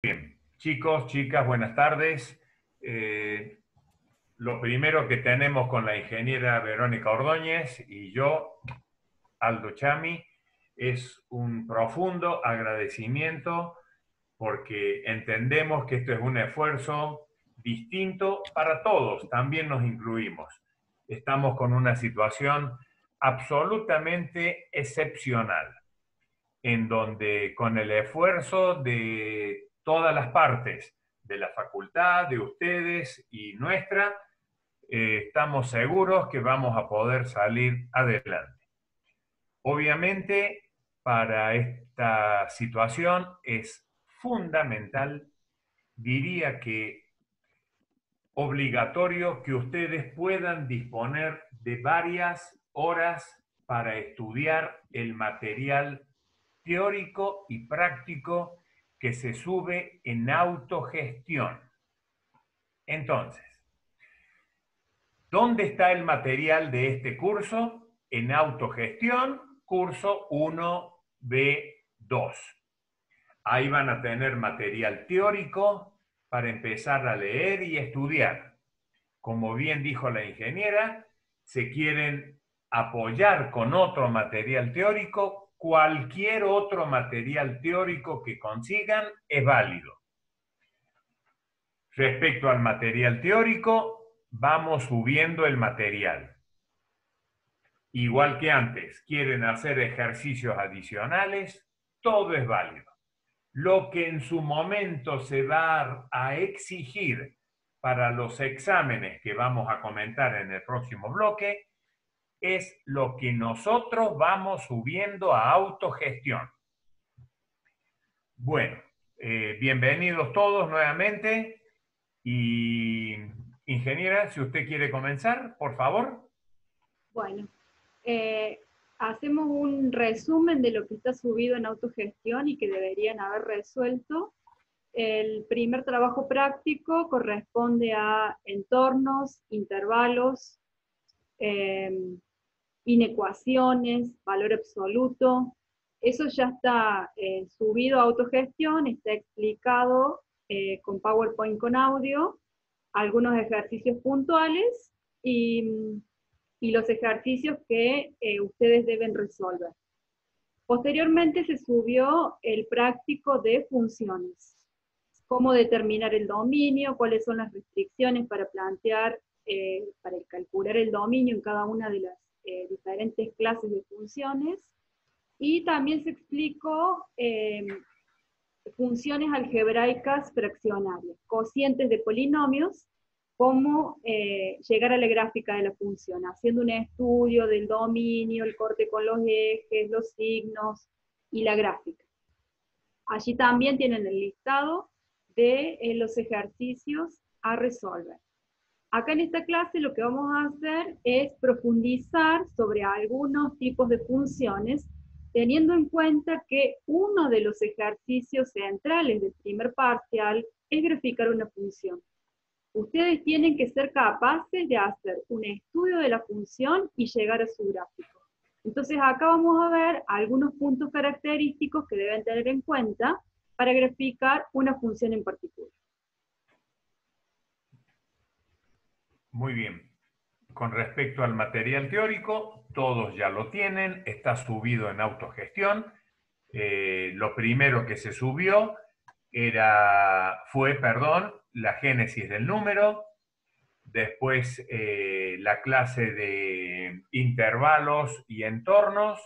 Bien, chicos, chicas, buenas tardes. Eh, lo primero que tenemos con la ingeniera Verónica Ordóñez y yo, Aldo Chami, es un profundo agradecimiento porque entendemos que esto es un esfuerzo distinto para todos, también nos incluimos. Estamos con una situación absolutamente excepcional, en donde con el esfuerzo de todas las partes de la facultad, de ustedes y nuestra, eh, estamos seguros que vamos a poder salir adelante. Obviamente, para esta situación es fundamental, diría que obligatorio que ustedes puedan disponer de varias horas para estudiar el material teórico y práctico que se sube en autogestión. Entonces, ¿dónde está el material de este curso? En autogestión, curso 1B2. Ahí van a tener material teórico para empezar a leer y estudiar. Como bien dijo la ingeniera, se quieren apoyar con otro material teórico, cualquier otro material teórico que consigan es válido. Respecto al material teórico, vamos subiendo el material. Igual que antes, quieren hacer ejercicios adicionales, todo es válido. Lo que en su momento se va a exigir para los exámenes que vamos a comentar en el próximo bloque es lo que nosotros vamos subiendo a autogestión. Bueno, eh, bienvenidos todos nuevamente y ingeniera, si usted quiere comenzar, por favor. Bueno, eh, hacemos un resumen de lo que está subido en autogestión y que deberían haber resuelto. El primer trabajo práctico corresponde a entornos, intervalos, eh, inecuaciones, valor absoluto. Eso ya está eh, subido a autogestión, está explicado eh, con PowerPoint con audio, algunos ejercicios puntuales y, los ejercicios que eh, ustedes deben resolver. Posteriormente se subió el práctico de funciones, cómo determinar el dominio, cuáles son las restricciones para plantear, para calcular el dominio en cada una de las eh, diferentes clases de funciones y también se explicó eh, funciones algebraicas fraccionarias, cocientes de polinomios, cómo eh, llegar a la gráfica de la función, haciendo un estudio del dominio, el corte con los ejes, los signos y la gráfica. Allí también tienen el listado de los ejercicios a resolver. Acá en esta clase lo que vamos a hacer es profundizar sobre algunos tipos de funciones, teniendo en cuenta que uno de los ejercicios centrales del primer parcial es graficar una función. Ustedes tienen que ser capaces de hacer un estudio de la función y llegar a su gráfico. Entonces acá vamos a ver algunos puntos característicos que deben tener en cuenta para graficar una función en particular. Muy bien. Con respecto al material teórico, todos ya lo tienen, está subido en autogestión. Eh, lo primero que se subió era, fue, perdón, la génesis del número, después eh, la clase de intervalos y entornos,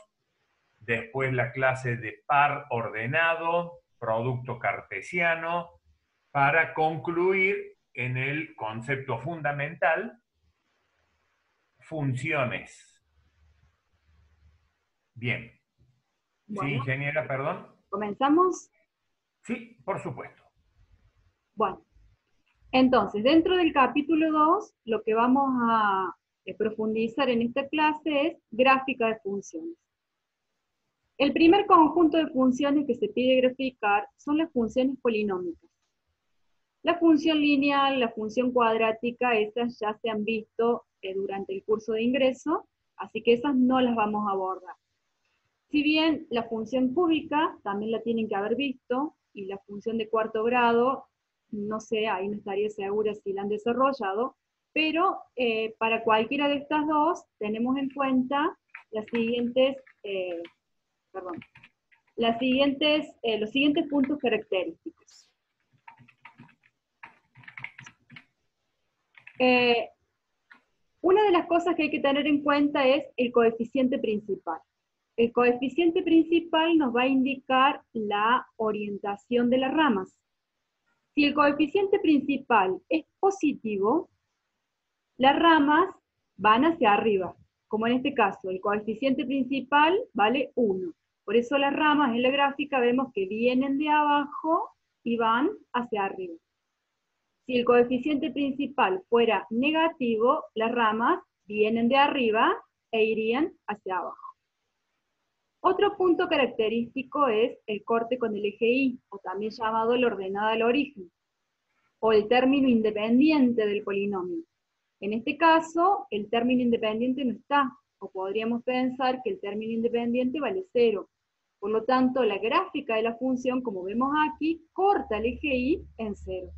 después la clase de par ordenado, producto cartesiano, para concluir en el concepto fundamental, funciones. Bien. sí, ingeniera, perdón. ¿Comenzamos? Sí, por supuesto. Bueno, entonces, dentro del capítulo 2, lo que vamos a profundizar en esta clase es gráfica de funciones. El primer conjunto de funciones que se pide graficar son las funciones polinómicas. La función lineal, la función cuadrática, esas ya se han visto eh, durante el curso de ingreso, así que esas no las vamos a abordar. Si bien la función cúbica también la tienen que haber visto, y la función de cuarto grado, no sé, ahí no estaría segura si la han desarrollado, pero eh, para cualquiera de estas dos tenemos en cuenta las siguientes, eh, los siguientes puntos característicos. Una de las cosas que hay que tener en cuenta es el coeficiente principal. El coeficiente principal nos va a indicar la orientación de las ramas. Si el coeficiente principal es positivo, las ramas van hacia arriba, como en este caso, el coeficiente principal vale 1. Por eso las ramas en la gráfica vemos que vienen de abajo y van hacia arriba. Si el coeficiente principal fuera negativo, las ramas vienen de arriba e irían hacia abajo. Otro punto característico es el corte con el eje Y, o también llamado el ordenado al origen, o el término independiente del polinomio. En este caso, el término independiente no está, o podríamos pensar que el término independiente vale cero. Por lo tanto, la gráfica de la función, como vemos aquí, corta el eje y en cero.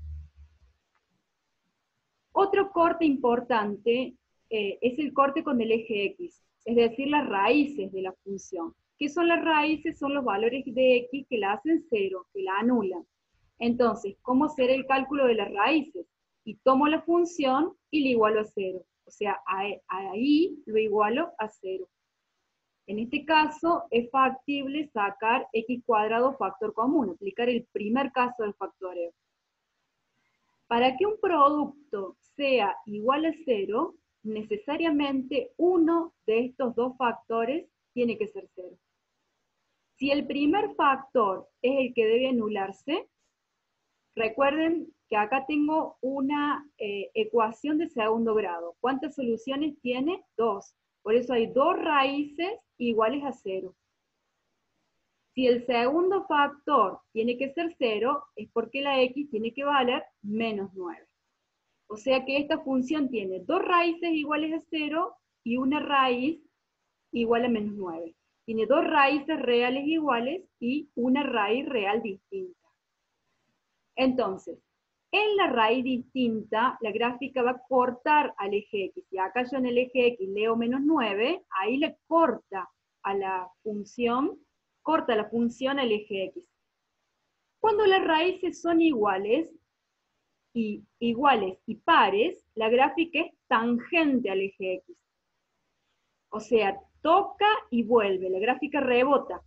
Otro corte importante eh, es el corte con el eje x, es decir, las raíces de la función. ¿Qué son las raíces? Son los valores de x que la hacen cero, que la anulan. Entonces, ¿cómo será el cálculo de las raíces? y tomo la función y la igualo a cero. O sea, ahí lo igualo a cero. En este caso, es factible sacar x cuadrado factor común, aplicar el primer caso del factoreo. Para que un producto sea igual a cero, necesariamente uno de estos dos factores tiene que ser cero. Si el primer factor es el que debe anularse, recuerden que acá tengo una eh, ecuación de segundo grado. ¿Cuántas soluciones tiene? Dos. Por eso hay dos raíces iguales a cero. Si el segundo factor tiene que ser cero, es porque la x tiene que valer menos 9. O sea que esta función tiene dos raíces iguales a cero y una raíz igual a menos 9. Tiene dos raíces reales iguales y una raíz real distinta. Entonces, en la raíz distinta, la gráfica va a cortar al eje x. Si acá yo en el eje x leo menos 9, ahí le corta a la función, corta la función al eje x. Cuando las raíces son iguales, y iguales y pares, la gráfica es tangente al eje x. O sea, toca y vuelve, la gráfica rebota.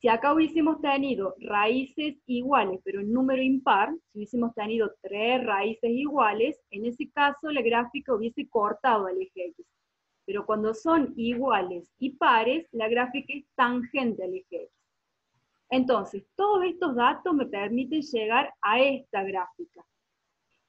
Si acá hubiésemos tenido raíces iguales, pero en número impar, si hubiésemos tenido tres raíces iguales, en ese caso la gráfica hubiese cortado al eje X. Pero cuando son iguales y pares, la gráfica es tangente al eje X. Entonces, todos estos datos me permiten llegar a esta gráfica.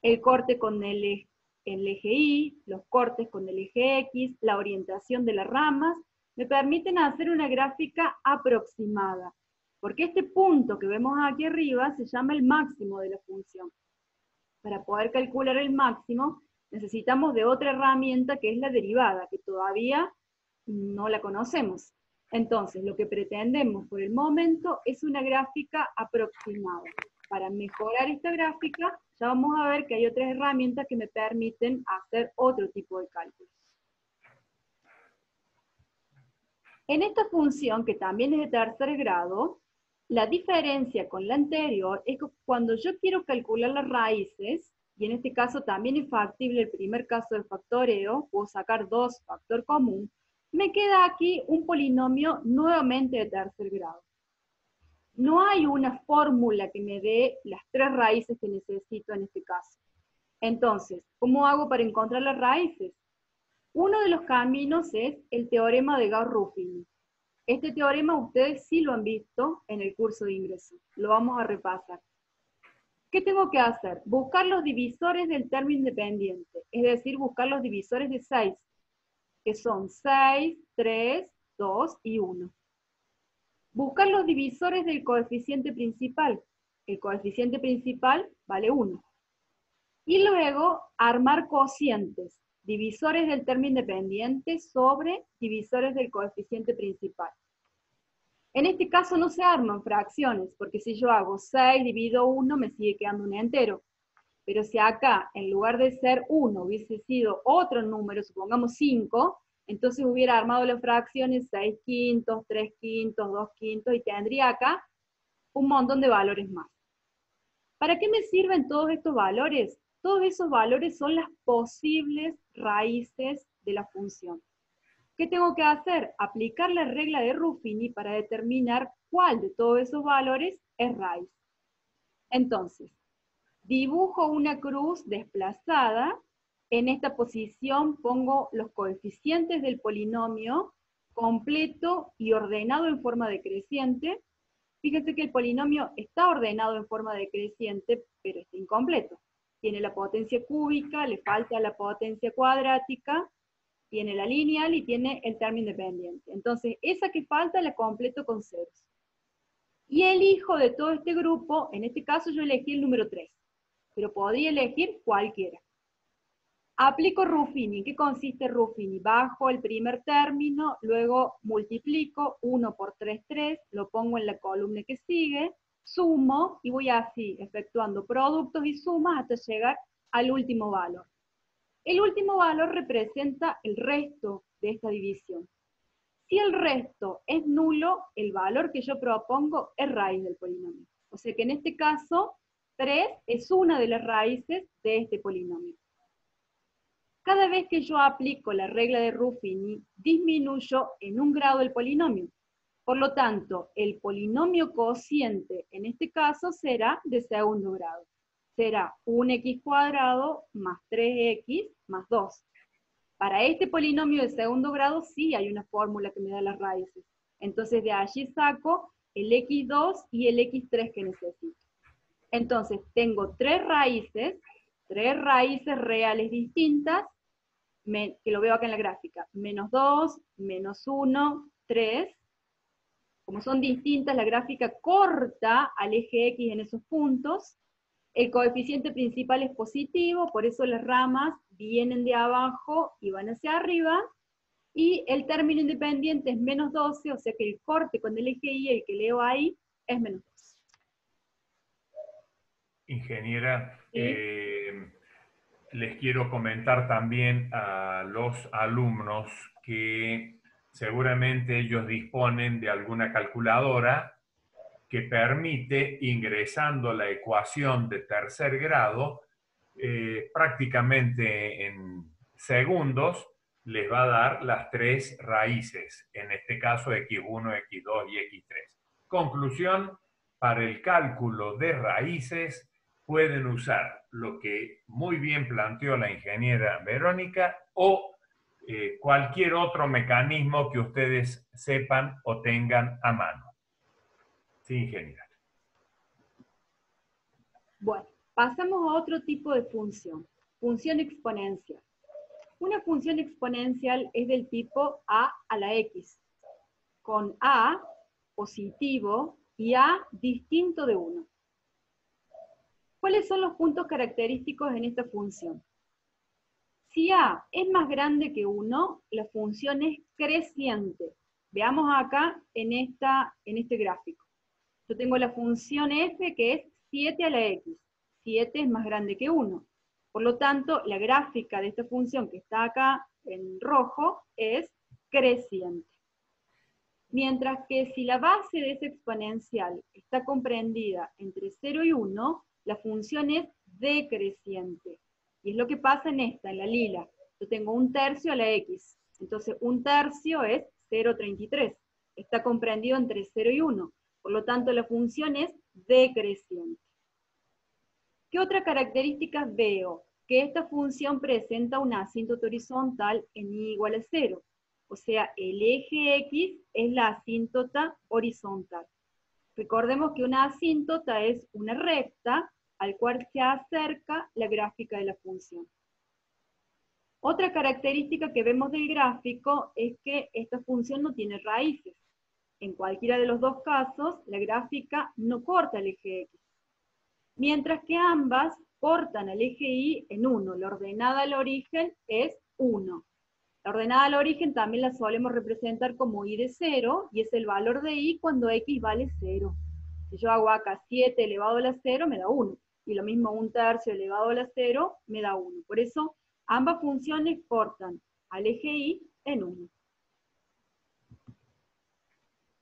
El corte con el, el eje Y, los cortes con el eje X, la orientación de las ramas me permiten hacer una gráfica aproximada, porque este punto que vemos aquí arriba se llama el máximo de la función. Para poder calcular el máximo, necesitamos de otra herramienta que es la derivada, que todavía no la conocemos. Entonces, lo que pretendemos por el momento es una gráfica aproximada. Para mejorar esta gráfica, ya vamos a ver que hay otras herramientas que me permiten hacer otro tipo de cálculos. En esta función, que también es de tercer grado, la diferencia con la anterior es que cuando yo quiero calcular las raíces, y en este caso también es factible el primer caso del factoreo, puedo sacar dos factor común, me queda aquí un polinomio nuevamente de tercer grado. No hay una fórmula que me dé las tres raíces que necesito en este caso. Entonces, ¿cómo hago para encontrar las raíces? Uno de los caminos es el teorema de Gauss-Ruffini. Este teorema ustedes sí lo han visto en el curso de ingreso. Lo vamos a repasar. ¿Qué tengo que hacer? Buscar los divisores del término independiente, es decir, buscar los divisores de 6, que son 6, 3, 2 y 1. Buscar los divisores del coeficiente principal. El coeficiente principal vale 1. Y luego armar cocientes divisores del término independiente sobre divisores del coeficiente principal. En este caso no se arman fracciones, porque si yo hago 6 dividido 1, me sigue quedando un entero. Pero si acá, en lugar de ser 1, hubiese sido otro número, supongamos 5, entonces hubiera armado las fracciones 6 quintos, 3 quintos, 2 quintos, y tendría acá un montón de valores más. ¿Para qué me sirven todos estos valores? Todos esos valores son las posibles raíces de la función. ¿Qué tengo que hacer? Aplicar la regla de Ruffini para determinar cuál de todos esos valores es raíz. Entonces, dibujo una cruz desplazada. En esta posición pongo los coeficientes del polinomio completo y ordenado en forma decreciente. Fíjense que el polinomio está ordenado en forma decreciente, pero está incompleto. Tiene la potencia cúbica, le falta la potencia cuadrática, tiene la lineal y tiene el término independiente. Entonces, esa que falta la completo con ceros. Y elijo de todo este grupo, en este caso yo elegí el número 3, pero podría elegir cualquiera. Aplico Ruffini. ¿Qué consiste Ruffini? Bajo el primer término, luego multiplico 1 por 3, 3, lo pongo en la columna que sigue, sumo y voy así, efectuando productos y sumas hasta llegar al último valor. El último valor representa el resto de esta división. Si el resto es nulo, el valor que yo propongo es raíz del polinomio. O sea que en este caso, 3 es una de las raíces de este polinomio. Cada vez que yo aplico la regla de Ruffini, disminuyo en un grado el polinomio. Por lo tanto, el polinomio cociente en este caso será de segundo grado será un x cuadrado más 3x más 2. Para este polinomio de segundo grado sí hay una fórmula que me da las raíces. Entonces de allí saco el x2 y el x3 que necesito. Entonces tengo tres raíces, tres raíces reales distintas, que lo veo acá en la gráfica, menos 2, menos 1, 3. Como son distintas, la gráfica corta al eje x en esos puntos, el coeficiente principal es positivo, por eso las ramas vienen de abajo y van hacia arriba. Y el término independiente es menos 12, o sea que el corte con el eje Y, el que leo ahí, es menos 12. Ingeniera, eh, les quiero comentar también a los alumnos que seguramente ellos disponen de alguna calculadora que permite, ingresando la ecuación de tercer grado, eh, prácticamente en segundos, les va a dar las tres raíces, en este caso x1, x2 y x3. Conclusión, para el cálculo de raíces pueden usar lo que muy bien planteó la ingeniera Verónica o eh, cualquier otro mecanismo que ustedes sepan o tengan a mano. Sí, genial. Bueno, pasamos a otro tipo de función, función exponencial. Una función exponencial es del tipo a a la x, con a positivo y a distinto de 1. ¿Cuáles son los puntos característicos en esta función? Si a es más grande que 1, la función es creciente. Veamos acá en, esta, en este gráfico yo tengo la función f que es 7 a la x. 7 es más grande que 1. Por lo tanto, la gráfica de esta función que está acá en rojo es creciente. Mientras que si la base de esa exponencial está comprendida entre 0 y 1, la función es decreciente. Y es lo que pasa en esta, en la lila. Yo tengo un tercio a la x. Entonces, un tercio es 0,33. Está comprendido entre 0 y 1. Por lo tanto, la función es decreciente. ¿Qué otra característica veo? Que esta función presenta una asíntota horizontal en y igual a 0. O sea, el eje X es la asíntota horizontal. Recordemos que una asíntota es una recta al cual se acerca la gráfica de la función. Otra característica que vemos del gráfico es que esta función no tiene raíces. En cualquiera de los dos casos, la gráfica no corta el eje X, mientras que ambas cortan el eje Y en 1. La ordenada al origen es 1. La ordenada al origen también la solemos representar como i de 0, y es el valor de i cuando x vale 0. Si yo hago acá 7 elevado a la 0, me da 1. Y lo mismo un tercio elevado a la 0, me da 1. Por eso, ambas funciones cortan al eje y en 1.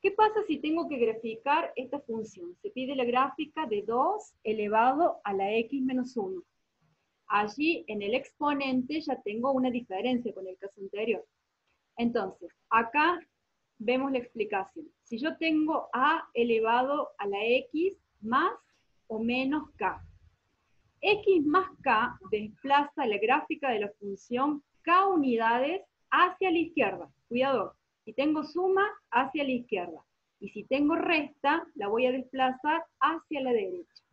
¿Qué pasa si tengo que graficar esta función? Se pide la gráfica de 2 elevado a la x menos 1. Allí en el exponente ya tengo una diferencia con el caso anterior. Entonces, acá vemos la explicación. Si yo tengo a elevado a la x más o menos k. x más k desplaza la gráfica de la función k unidades hacia la izquierda. Cuidado, si tengo suma, hacia la izquierda. Y si tengo resta, la voy a desplazar hacia la derecha.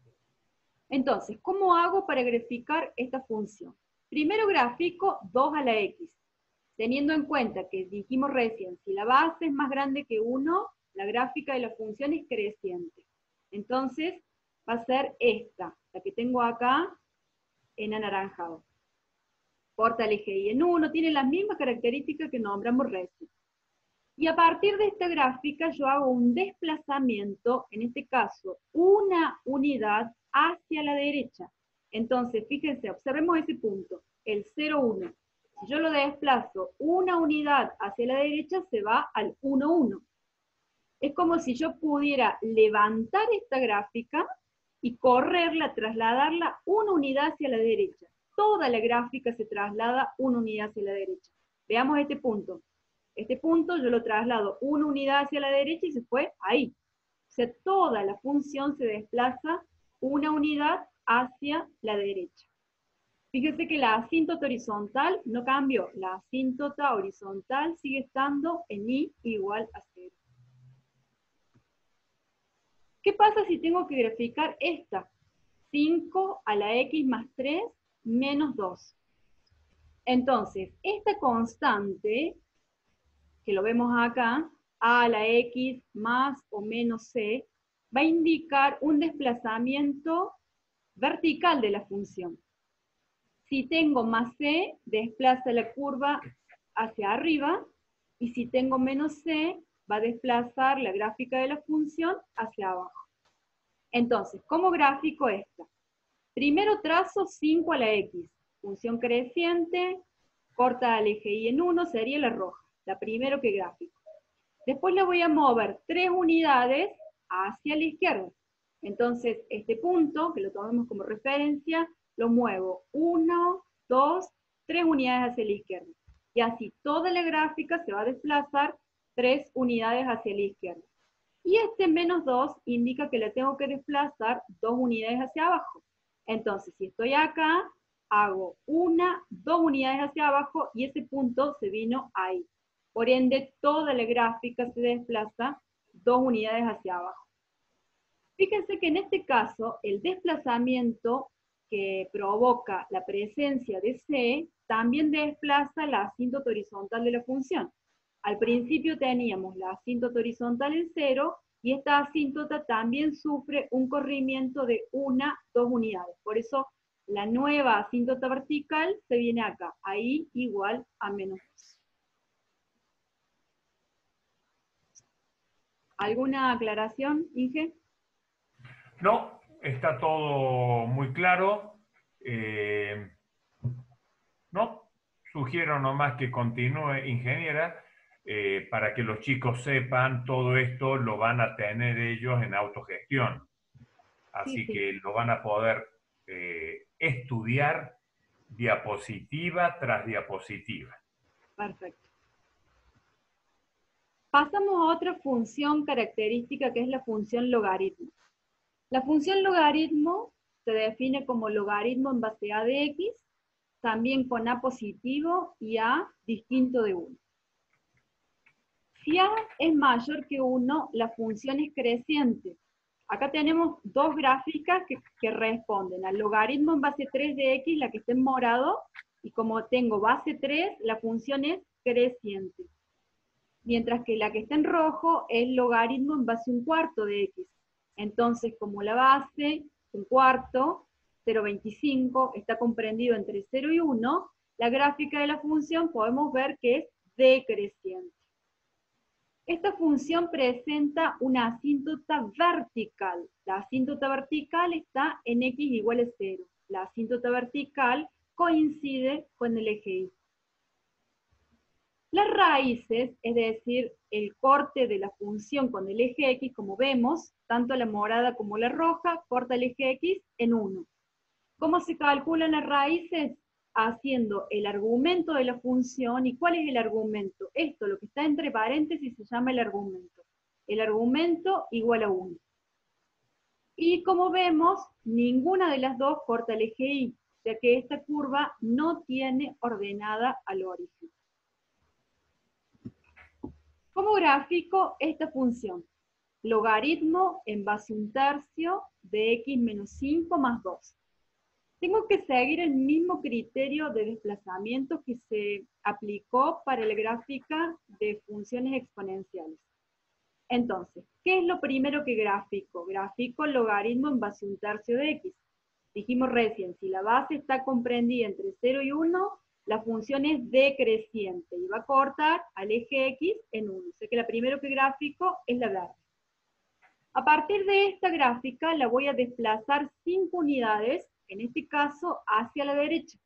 Entonces, ¿cómo hago para graficar esta función? Primero grafico 2 a la x, teniendo en cuenta que dijimos recién, si la base es más grande que 1, la gráfica de la función es creciente. Entonces, va a ser esta, la que tengo acá en anaranjado. Corta el eje y en 1, tiene las mismas características que nombramos recién. Y a partir de esta gráfica yo hago un desplazamiento, en este caso, una unidad hacia la derecha. Entonces, fíjense, observemos ese punto, el 0, 1. Si yo lo desplazo una unidad hacia la derecha, se va al 1, 1. Es como si yo pudiera levantar esta gráfica y correrla, trasladarla una unidad hacia la derecha. Toda la gráfica se traslada una unidad hacia la derecha. Veamos este punto. Este punto yo lo traslado una unidad hacia la derecha y se fue ahí. O sea, toda la función se desplaza una unidad hacia la derecha. Fíjese que la asíntota horizontal no cambió. La asíntota horizontal sigue estando en i igual a 0. ¿Qué pasa si tengo que graficar esta? 5 a la x más 3 menos 2. Entonces, esta constante, que lo vemos acá, a la x más o menos c, va a indicar un desplazamiento vertical de la función. Si tengo más c, desplaza la curva hacia arriba, y si tengo menos c, va a desplazar la gráfica de la función hacia abajo. Entonces, ¿cómo gráfico esta? Primero trazo 5 a la x, función creciente, corta al eje y en 1 sería la roja, la primero que gráfico. Después le voy a mover 3 unidades hacia la izquierda. Entonces, este punto, que lo tomemos como referencia, lo muevo 1, 2, 3 unidades hacia la izquierda. Y así toda la gráfica se va a desplazar 3 unidades hacia la izquierda. Y este menos 2 indica que le tengo que desplazar 2 unidades hacia abajo. Entonces, si estoy acá, hago una, dos unidades hacia abajo y ese punto se vino ahí. Por ende, toda la gráfica se desplaza dos unidades hacia abajo. Fíjense que en este caso, el desplazamiento que provoca la presencia de C también desplaza la asíntota horizontal de la función. Al principio teníamos la asíntota horizontal en cero, y esta asíntota también sufre un corrimiento de una, dos unidades. Por eso la nueva asíntota vertical se viene acá, ahí igual a menos 2. ¿Alguna aclaración, Inge? No, está todo muy claro. Eh, no, sugiero nomás que continúe, ingeniera, eh, para que los chicos sepan todo esto, lo van a tener ellos en autogestión. Así que lo van a poder eh, estudiar diapositiva tras diapositiva. Perfecto. Pasamos a otra función característica que es la función logaritmo. La función logaritmo se define como logaritmo en base a de x, también con a positivo y a distinto de 1. Si a es mayor que 1, la función es creciente. Acá tenemos dos gráficas que, responden al logaritmo en base 3 de x, la que está en morado, y como tengo base 3, la función es creciente. Mientras que la que está en rojo es logaritmo en base un cuarto de x. Entonces, como la base, un cuarto, 0,25, está comprendido entre 0 y 1, la gráfica de la función podemos ver que es decreciente. Esta función presenta una asíntota vertical. La asíntota vertical está en x igual a 0. La asíntota vertical coincide con el eje y. Las raíces, es decir, el corte de la función con el eje x, como vemos, tanto la morada como la roja, corta el eje x en 1. ¿Cómo se calculan las raíces? Haciendo el argumento de la función. ¿Y cuál es el argumento? Esto, lo que está entre paréntesis, se llama el argumento. El argumento igual a 1. Y como vemos, ninguna de las dos corta el eje y, sea que esta curva no tiene ordenada al origen. ¿Cómo grafico esta función? Logaritmo en base un tercio de x menos 5 más 2. Tengo que seguir el mismo criterio de desplazamiento que se aplicó para la gráfica de funciones exponenciales. Entonces, ¿qué es lo primero que grafico? Grafico logaritmo en base un tercio de x. Dijimos recién, si la base está comprendida entre 0 y 1, la función es decreciente y va a cortar al eje X en 1. O sea que la primero que gráfico es la verde. A partir de esta gráfica la voy a desplazar 5 unidades, en este caso hacia la derecha.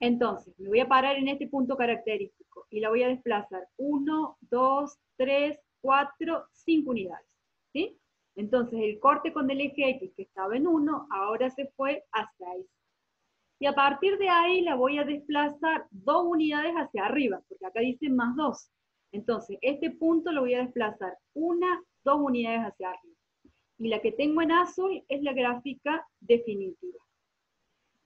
Entonces, me voy a parar en este punto característico y la voy a desplazar 1, 2, 3, 4, 5 unidades. ¿sí? Entonces, el corte con el eje X que estaba en 1, ahora se fue a 6 y a partir de ahí la voy a desplazar dos unidades hacia arriba, porque acá dice más dos. Entonces, este punto lo voy a desplazar una, dos unidades hacia arriba. Y la que tengo en azul es la gráfica definitiva.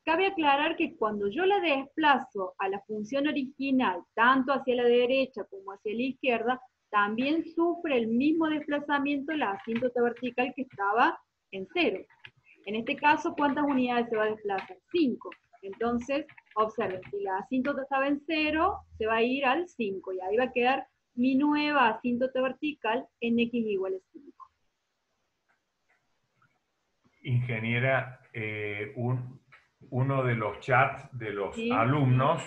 Cabe aclarar que cuando yo la desplazo a la función original, tanto hacia la derecha como hacia la izquierda, también sufre el mismo desplazamiento la asíntota vertical que estaba en cero. En este caso, ¿cuántas unidades se va a desplazar? Cinco. Entonces, observen, si la asíntota estaba en 0, se va a ir al 5, y ahí va a quedar mi nueva asíntota vertical en x igual a 5. Ingeniera, eh, uno de los chats de los alumnos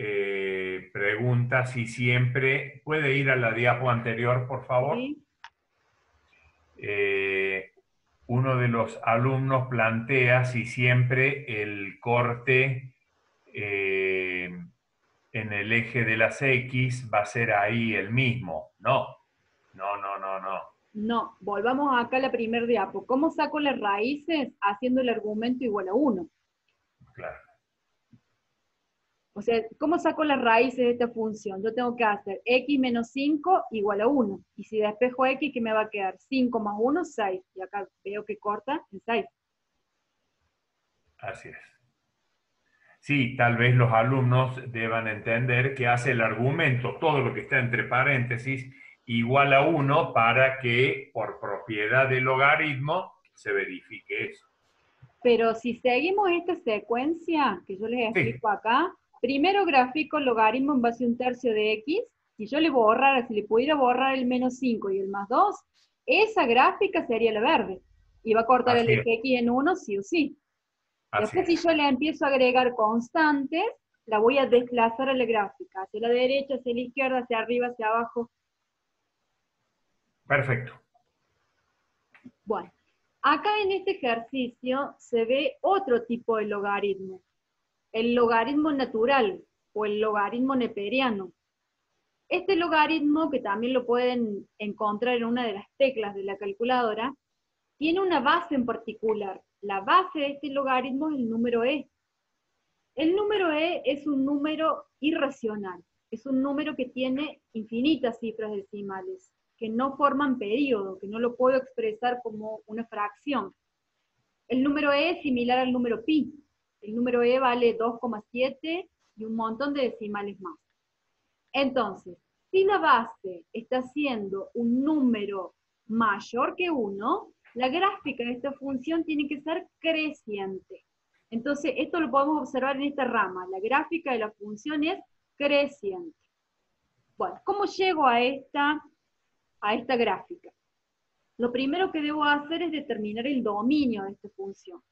eh, pregunta si siempre, puede ir a la diapo anterior, por favor. Sí. Eh, uno de los alumnos plantea si siempre el corte eh, en el eje de las X va a ser ahí el mismo. No, no, no, no, no. No, volvamos acá a la primer diapo. ¿Cómo saco las raíces haciendo el argumento igual a 1? Claro. O sea, ¿cómo saco las raíces de esta función? Yo tengo que hacer x menos 5 igual a 1. Y si despejo x, ¿qué me va a quedar? 5 más 1, 6. Y acá veo que corta en 6. Así es. Sí, tal vez los alumnos deban entender que hace el argumento, todo lo que está entre paréntesis, igual a 1 para que por propiedad del logaritmo se verifique eso. Pero si seguimos esta secuencia que yo les explico acá, primero grafico el logaritmo en base a un tercio de x, si yo le borrara, si le pudiera borrar el menos 5 y el más 2, esa gráfica sería la verde. Y va a cortar el eje x en 1 sí o sí. Después si yo le empiezo a agregar constantes, la voy a desplazar a la gráfica, hacia la derecha, hacia la izquierda, hacia arriba, hacia abajo. Perfecto. Bueno, acá en este ejercicio se ve otro tipo de logaritmo el logaritmo natural o el logaritmo neperiano. Este logaritmo, que también lo pueden encontrar en una de las teclas de la calculadora, tiene una base en particular. La base de este logaritmo es el número e. El número e es un número irracional, es un número que tiene infinitas cifras decimales, que no forman periodo, que no lo puedo expresar como una fracción. El número e es similar al número pi, el número E vale 2,7 y un montón de decimales más. Entonces, si la base está siendo un número mayor que 1, la gráfica de esta función tiene que ser creciente. Entonces, esto lo podemos observar en esta rama. La gráfica de la función es creciente. Bueno, ¿cómo llego a esta, a esta gráfica? Lo primero que debo hacer es determinar el dominio de esta función.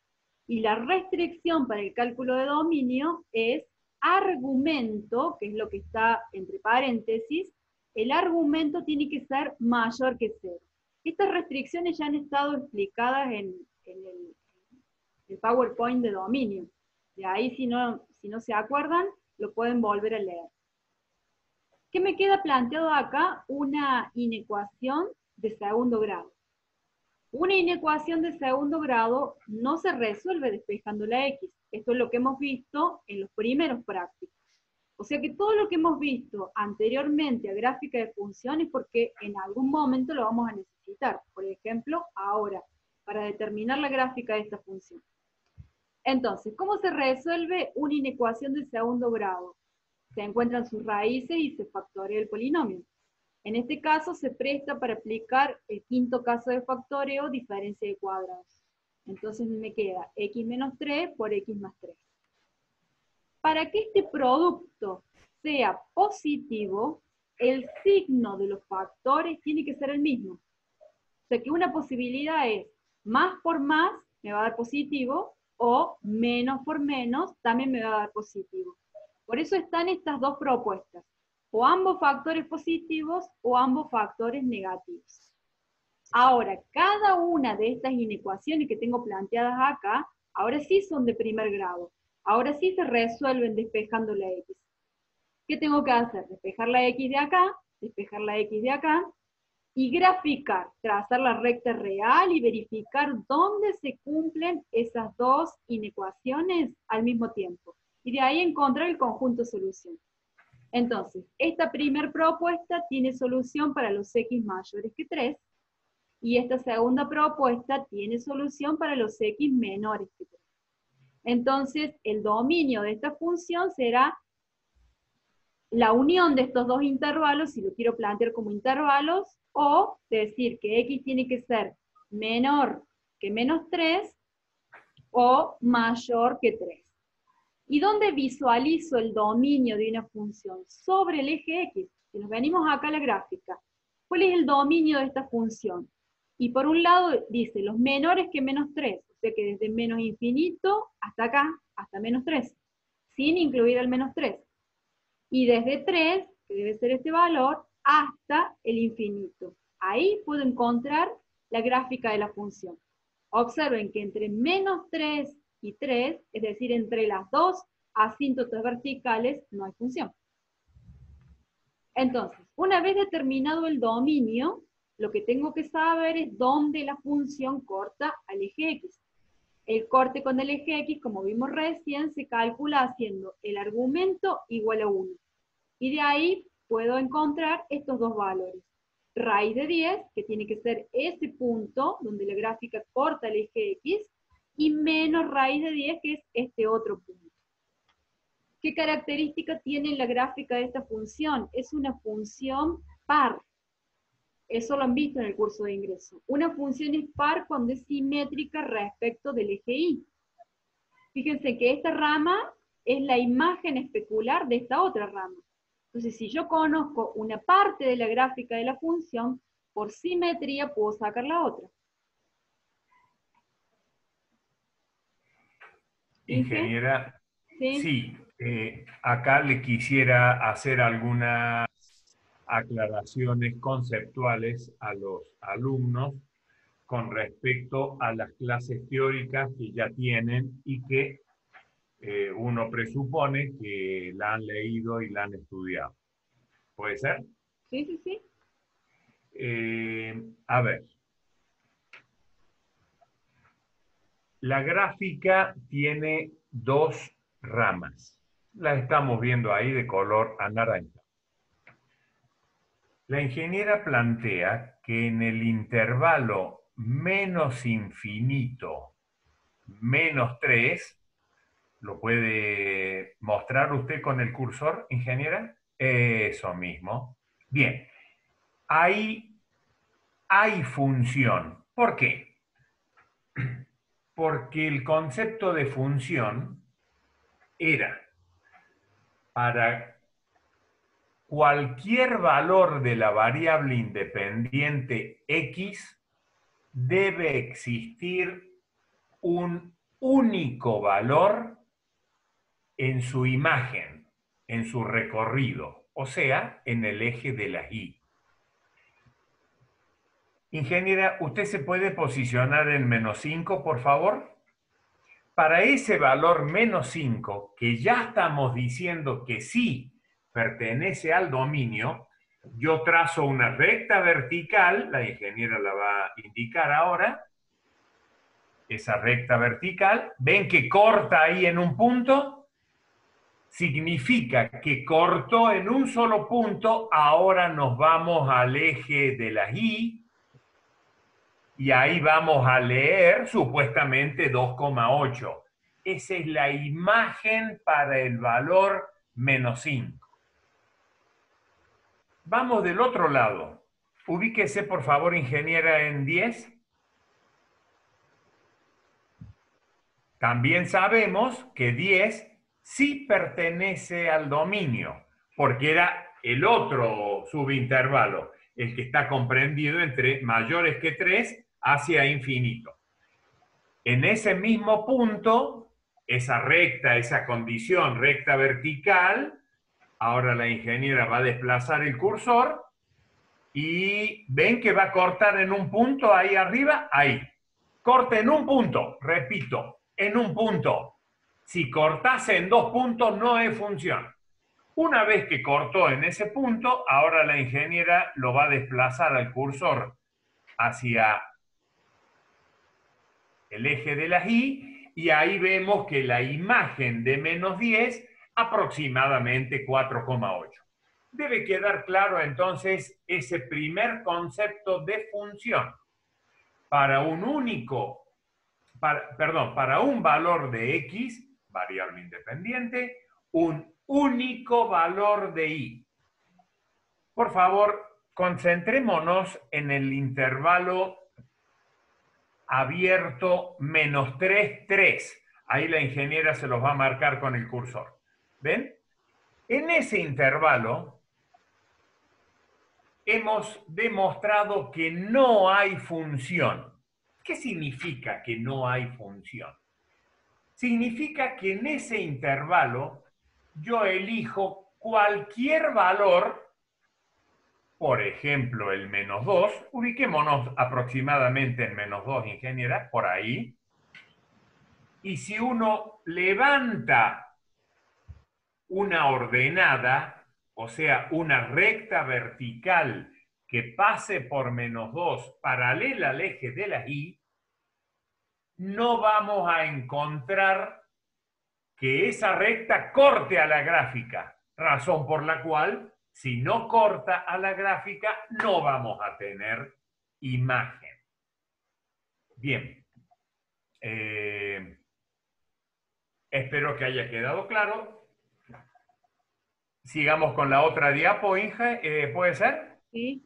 Y la restricción para el cálculo de dominio es argumento, que es lo que está entre paréntesis, el argumento tiene que ser mayor que cero. Estas restricciones ya han estado explicadas en, el, PowerPoint de dominio. De ahí, si no, si no se acuerdan, lo pueden volver a leer. ¿Qué me queda planteado acá? Una inecuación de segundo grado. Una inecuación de segundo grado no se resuelve despejando la x. Esto es lo que hemos visto en los primeros prácticos. O sea que todo lo que hemos visto anteriormente a gráfica de funciones, porque en algún momento lo vamos a necesitar. Por ejemplo, ahora, para determinar la gráfica de esta función. Entonces, ¿cómo se resuelve una inecuación de segundo grado? Se encuentran sus raíces y se factorea el polinomio. En este caso se presta para aplicar el quinto caso de factoreo, diferencia de cuadrados. Entonces me queda x menos 3 por x más 3. Para que este producto sea positivo, el signo de los factores tiene que ser el mismo. O sea que una posibilidad es más por más me va a dar positivo o menos por menos también me va a dar positivo. Por eso están estas dos propuestas o ambos factores positivos o ambos factores negativos. Ahora, cada una de estas inecuaciones que tengo planteadas acá, ahora sí son de primer grado. Ahora sí se resuelven despejando la x. ¿Qué tengo que hacer? Despejar la x de acá, despejar la x de acá, y graficar, trazar la recta real y verificar dónde se cumplen esas dos inecuaciones al mismo tiempo. Y de ahí encontrar el conjunto solución. Entonces, esta primera propuesta tiene solución para los x mayores que 3, y esta segunda propuesta tiene solución para los x menores que 3. Entonces, el dominio de esta función será la unión de estos dos intervalos, si lo quiero plantear como intervalos, o decir que x tiene que ser menor que menos 3 o mayor que 3. ¿Y dónde visualizo el dominio de una función? Sobre el eje X. Si nos venimos acá a la gráfica, ¿cuál es el dominio de esta función? Y por un lado dice los menores que menos 3, o sea que desde menos infinito hasta acá, hasta menos 3, sin incluir el menos 3. Y desde 3, que debe ser este valor, hasta el infinito. Ahí puedo encontrar la gráfica de la función. Observen que entre menos 3 y 3, es decir, entre las dos asíntotas verticales, no hay función. Entonces, una vez determinado el dominio, lo que tengo que saber es dónde la función corta al eje X. El corte con el eje X, como vimos recién, se calcula haciendo el argumento igual a 1. Y de ahí puedo encontrar estos dos valores. Raíz de 10, que tiene que ser ese punto donde la gráfica corta el eje X, y menos raíz de 10, que es este otro punto. ¿Qué característica tiene la gráfica de esta función? Es una función par. Eso lo han visto en el curso de ingreso. Una función es par cuando es simétrica respecto del eje Y. Fíjense que esta rama es la imagen especular de esta otra rama. Entonces, si yo conozco una parte de la gráfica de la función, por simetría puedo sacar la otra. Ingeniera, sí, eh, acá le quisiera hacer algunas aclaraciones conceptuales a los alumnos con respecto a las clases teóricas que ya tienen y que eh, uno presupone que la han leído y la han estudiado. ¿Puede ser? Sí, sí, sí. Eh, a ver, La gráfica tiene dos ramas. Las estamos viendo ahí de color anaranjado. La ingeniera plantea que en el intervalo menos infinito menos 3, ¿lo puede mostrar usted con el cursor, ingeniera? Eso mismo. Bien, ahí hay función. ¿Por qué? Porque el concepto de función era para cualquier valor de la variable independiente x debe existir un único valor en su imagen. en su recorrido, o sea, en el eje de la Y. Ingeniera, ¿usted se puede posicionar en menos 5, por favor? Para ese valor menos 5, que ya estamos diciendo que sí pertenece al dominio, yo trazo una recta vertical, la ingeniera la va a indicar ahora, esa recta vertical, ven que corta ahí en un punto, significa que cortó en un solo punto, ahora nos vamos al eje de la Y, y ahí vamos a leer supuestamente 2,8. Esa es la imagen para el valor menos 5. Vamos del otro lado. Ubíquese, por favor, ingeniera, en 10. También sabemos que 10 sí pertenece al dominio, porque era el otro subintervalo, el que está comprendido entre mayores que 3 hacia infinito. En ese mismo punto, esa recta, esa condición recta vertical, Ahora la ingeniera va a desplazar el cursor y ven que va a cortar en un punto ahí arriba, ahí. Corte en un punto, repito, en un punto. Si cortase en dos puntos no es función. Una vez que cortó en ese punto, ahora la ingeniera lo va a desplazar al cursor hacia el eje de la Y y ahí vemos que la imagen de menos 10 aproximadamente 4,8. Debe quedar claro entonces ese primer concepto de función. Para un único, perdón, para un valor de x, variable independiente, un único valor de y. Por favor, concentrémonos en el intervalo abierto menos 3, 3. Ahí la ingeniera se los va a marcar con el cursor. ¿Ven? En ese intervalo hemos demostrado que no hay función. ¿Qué significa que no hay función? Significa que en ese intervalo yo elijo cualquier valor, por ejemplo el menos 2, ubiquémonos aproximadamente en menos 2, ingeniera, por ahí, y si uno levanta una ordenada, o sea, una recta vertical que pase por menos 2 paralela al eje de la Y, no vamos a encontrar que esa recta corte a la gráfica, razón por la cual si no corta a la gráfica no vamos a tener imagen. Bien, eh, espero que haya quedado claro. Sigamos con la otra diapo, Inge, eh, ¿puede ser? Sí.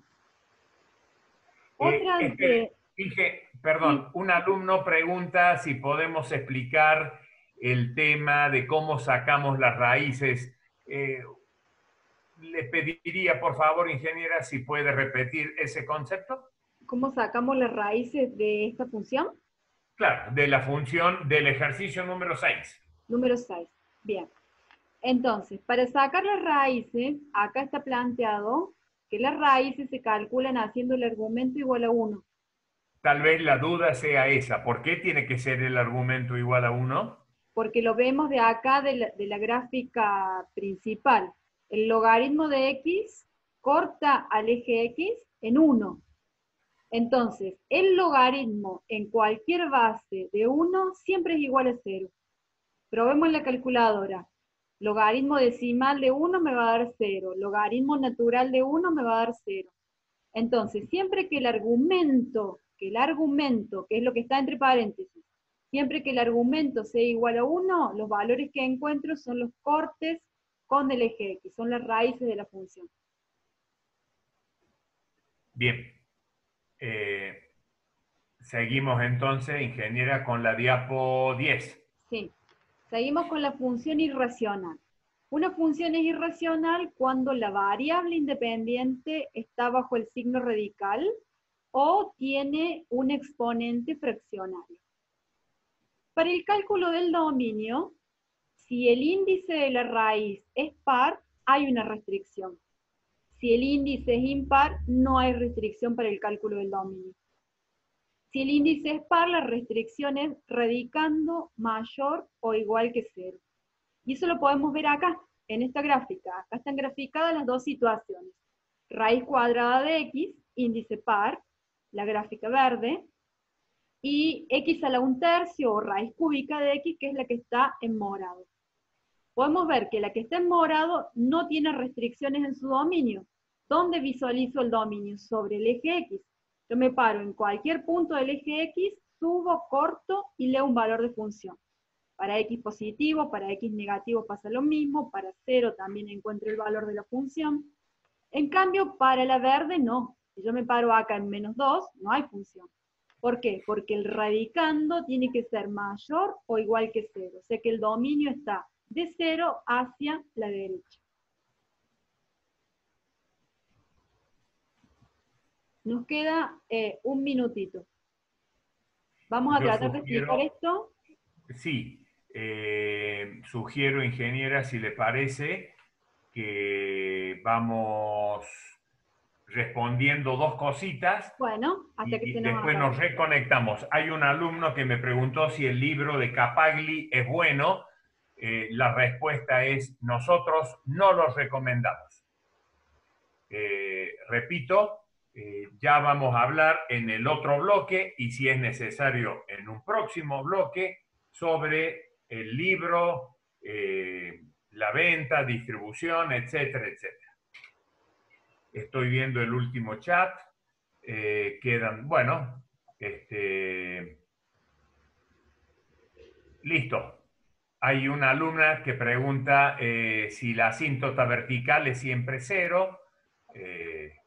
Eh, otra este, Inge, perdón, un alumno pregunta si podemos explicar el tema de cómo sacamos las raíces. Le pediría, por favor, ingeniera, si puede repetir ese concepto. ¿Cómo sacamos las raíces de esta función? Claro, de la función del ejercicio número 6. Número 6, bien. Entonces, para sacar las raíces, acá está planteado que las raíces se calculan haciendo el argumento igual a 1. Tal vez la duda sea esa. ¿Por qué tiene que ser el argumento igual a 1? Porque lo vemos de acá de la, gráfica principal. El logaritmo de x corta al eje x en 1. Entonces, el logaritmo en cualquier base de 1 siempre es igual a 0. Probemos en la calculadora. Logaritmo decimal de 1 me va a dar 0. Logaritmo natural de 1 me va a dar 0. Entonces, siempre que el argumento, que el argumento, que es lo que está entre paréntesis, siempre que el argumento sea igual a 1, los valores que encuentro son los cortes con el eje X, son las raíces de la función. Bien. Eh, seguimos entonces, ingeniera, con la diapo 10. Sí. Seguimos con la función irracional. Una función es irracional cuando la variable independiente está bajo el signo radical o tiene un exponente fraccionario. Para el cálculo del dominio, si el índice de la raíz es par, hay una restricción. Si el índice es impar, no hay restricción para el cálculo del dominio. Si el índice es par, la restricción es radicando mayor o igual que cero. Y eso lo podemos ver acá, en esta gráfica. Acá están graficadas las dos situaciones. Raíz cuadrada de x, índice par, la gráfica verde, y x a la un tercio o raíz cúbica de x, que es la que está en morado. Podemos ver que la que está en morado no tiene restricciones en su dominio. ¿Dónde visualizo el dominio? Sobre el eje x. Yo me paro en cualquier punto del eje X, subo, corto y leo un valor de función. Para X positivo, para X negativo pasa lo mismo, para 0 también encuentro el valor de la función. En cambio, para la verde no. Si yo me paro acá en menos 2, no hay función. ¿Por qué? Porque el radicando tiene que ser mayor o igual que 0. O sea que el dominio está de 0 hacia la derecha. Nos queda eh, un minutito. Vamos a tratar de explicar esto. Sí, eh, sugiero, ingeniera, si le parece, que vamos respondiendo dos cositas. Bueno, hasta que y después nos reconectamos. Hay un alumno que me preguntó si el libro de Capagli es bueno. Eh, la respuesta es, nosotros no lo recomendamos. repito, eh, ya vamos a hablar en el otro bloque y si es necesario en un próximo bloque sobre el libro, eh, la venta, distribución, etcétera, etcétera. Estoy viendo el último chat. Eh, quedan, bueno, este, listo. Hay una alumna que pregunta si la asíntota vertical es siempre cero. Eh,